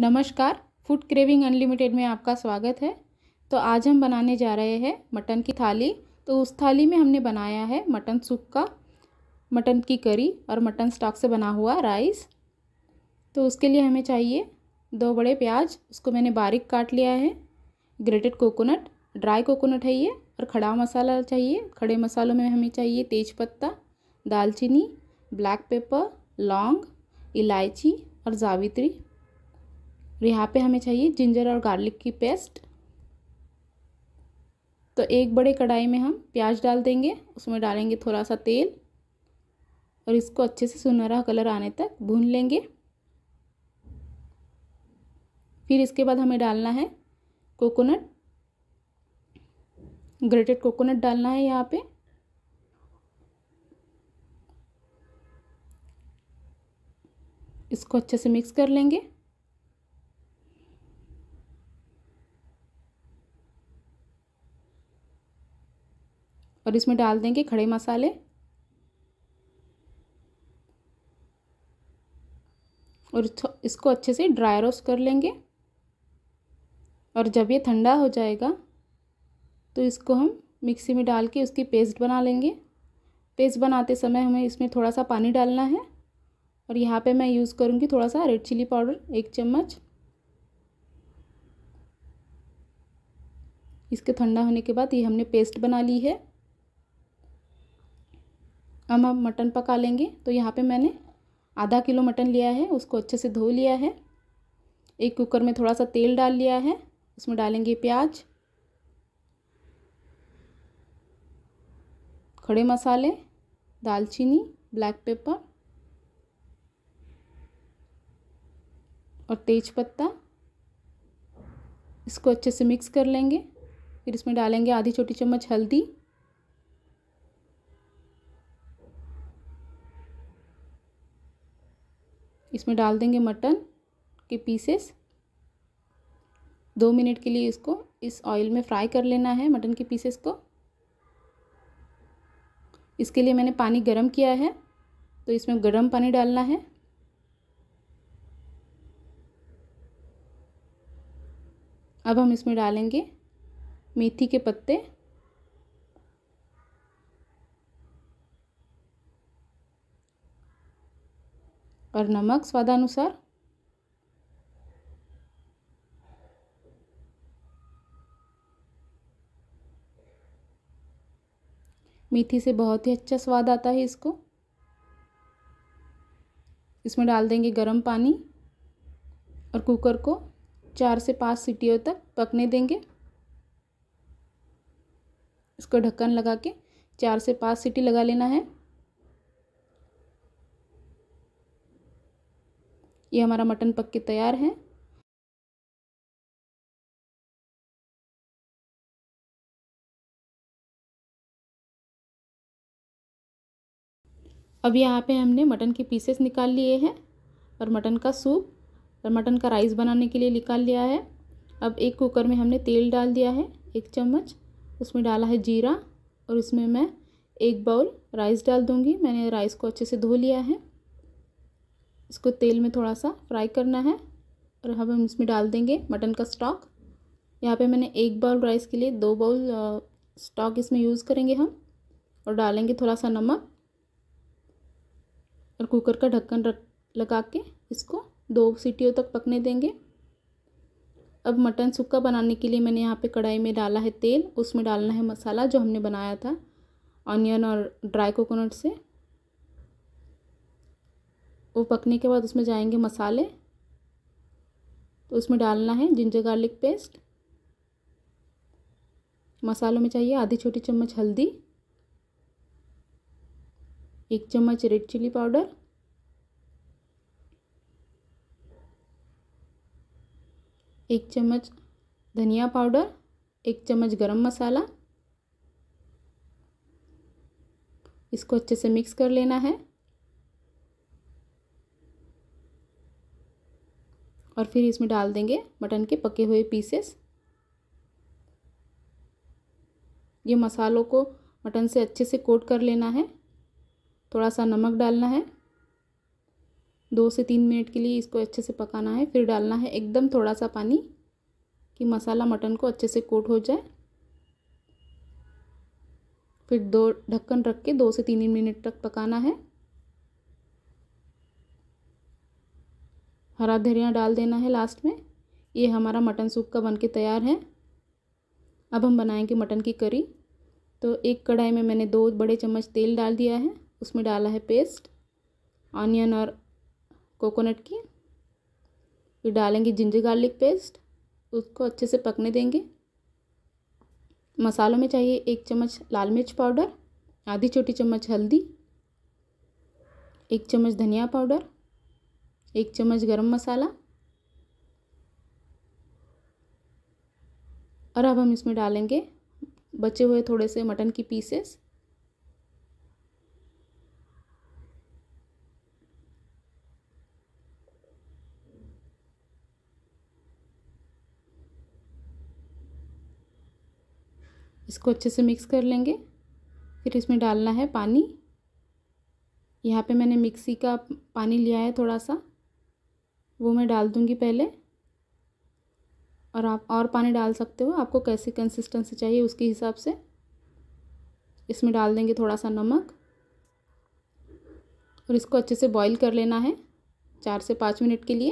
नमस्कार food craving unlimited में आपका स्वागत है। तो आज हम बनाने जा रहे हैं मटन की थाली। तो उस थाली में हमने बनाया है मटन सूप का, मटन की करी और मटन स्टॉक से बना हुआ राइस। तो उसके लिए हमें चाहिए दो बड़े प्याज, उसको मैंने बारीक काट लिया है। ग्रेटेड कोकोनट, ड्राई कोकोनट है ये, और खड़ा मसाला चाहिए। खड़े मसालों में हमें चाहिए तेज पत्ता दालचीनी, ब्लैक पेपर, लौंग, इलायची और जावित्री। और यहाँ पे हमें चाहिए जिंजर और गार्लिक की पेस्ट। तो एक बड़े कढ़ाई में हम प्याज डाल देंगे, उसमें डालेंगे थोड़ा सा तेल और इसको अच्छे से सुनहरा कलर आने तक भून लेंगे। फिर इसके बाद हमें डालना है कोकोनट। ग्रेटेड कोकोनट डालना है यहाँ पे। इसको अच्छे से मिक्स कर लेंगे। और इसमें डाल देंगे खड़े मसाले। और इसको अच्छे से ड्राई रोस्ट कर लेंगे। और जब ये ठंडा हो जाएगा तो इसको हम मिक्सी में डाल के उसकी पेस्ट बना लेंगे। पेस्ट बनाते समय हमें इसमें थोड़ा सा पानी डालना है। और यहाँ पे मैं यूज़ करूँगी थोड़ा सा रेड चिली पाउडर एक चम्मच। इसके ठंडा होने के बाद ये हमने पेस्ट बना ली है। हम अब मटन पका लेंगे। तो यहाँ पे मैंने आधा किलो मटन लिया है, उसको अच्छे से धो लिया है। एक कुकर में थोड़ा सा तेल डाल लिया है, उसमें डालेंगे प्याज। खड़े मसाले, दालचीनी, ब्लैक पेपर और तेज पत्ता। इसको अच्छे से मिक्स कर लेंगे। फिर इसमें डालेंगे आधी छोटी चम्मच हल्दी। इसमें डाल देंगे मटन के पीसेस दो मिनट के लिए इसको इस ऑयल में फ्राई कर लेना है मटन के पीसेस को। इसके लिए मैंने पानी गरम किया है तो इसमें गरम पानी डालना है। अब हम इसमें डालेंगे मेथी के पत्ते। और नमक स्वादानुसार? मीठी से बहुत ही अच्छा स्वाद आता है इसको। इसमें डाल देंगे गरम पानी और कुकर को चार से पाँच सीटियों तक पकने देंगे। इसको ढक्कन लगा के चार से पाँच सीटी लगा लेना है। ये हमारा मटन पक के तैयार है। अब यहाँ पे हमने मटन के पीसेस निकाल लिए हैं और मटन का सूप और मटन का राइस बनाने के लिए निकाल लिया है। अब एक कुकर में हमने तेल डाल दिया है, एक चम्मच, उसमें डाला है जीरा और उसमें मैं एक बाउल राइस डाल दूँगी। मैंने राइस को अच्छे से धो लिया है। इसको तेल में थोड़ा सा फ्राई करना है और अब हम इसमें डाल देंगे मटन का स्टॉक। यहाँ पे मैंने एक बाउल राइस के लिए दो बाउल स्टॉक इसमें यूज़ करेंगे हम और डालेंगे थोड़ा सा नमक और कुकर का ढक्कन रख, लगा के इसको दो सीटियों तक पकने देंगे। अब मटन सुक्का बनाने के लिए मैंने यहाँ पे कढ़ाई में डाला है तेल, उसमें डालना है मसाला जो हमने बनाया था, ऑनियन और ड्राई कोकोनट से। वो पकने के बाद उसमें जाएँगे मसाले तो उसमें डालना है जिंजर गार्लिक पेस्ट। मसालों में चाहिए आधी छोटी चम्मच हल्दी, एक चम्मच रेड चिली पाउडर, एक चम्मच धनिया पाउडर, एक चम्मच गरम मसाला। इसको अच्छे से मिक्स कर लेना है। और फिर इसमें डाल देंगे मटन के पके हुए पीसेस ये मसालों को मटन से अच्छे से कोट कर लेना है। थोड़ा सा नमक डालना है। दो से तीन मिनट के लिए इसको अच्छे से पकाना है। फिर डालना है एकदम थोड़ा सा पानी कि मसाला मटन को अच्छे से कोट हो जाए। फिर दो ढक्कन रख के दो से तीन मिनट तक पकाना है। हरा धनिया डाल देना है लास्ट में। ये हमारा मटन सूप का बनके तैयार है। अब हम बनाएँगे मटन की करी तो एक कढ़ाई में मैंने दो बड़े चम्मच तेल डाल दिया है। उसमें डाला है पेस्ट ऑनियन और कोकोनट की। फिर डालेंगे जिंजर गार्लिक पेस्ट उसको अच्छे से पकने देंगे। मसालों में चाहिए एक चम्मच लाल मिर्च पाउडर, आधी छोटी चम्मच हल्दी, एक चम्मच धनिया पाउडर एक चम्मच गरम मसाला। और अब हम इसमें डालेंगे बचे हुए थोड़े से मटन की पीसेस इसको अच्छे से मिक्स कर लेंगे। फिर इसमें डालना है पानी। यहाँ पे मैंने मिक्सी का पानी लिया है थोड़ा सा। वो मैं डाल दूँगी पहले। और आप और पानी डाल सकते हो। आपको कैसी कंसिस्टेंसी चाहिए उसके हिसाब से। इसमें डाल देंगे थोड़ा सा नमक। और इसको अच्छे से बॉईल कर लेना है चार से पाँच मिनट के लिए।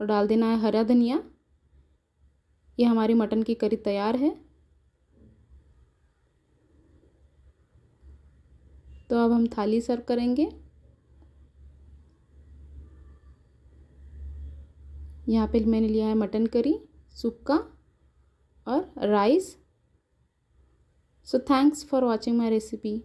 और डाल देना है हरा धनिया। ये हमारी मटन की करी तैयार है। तो अब हम थाली सर्व करेंगे। यहाँ पे मैंने लिया है मटन करी, सुक्का और rice. So thanks for watching my recipe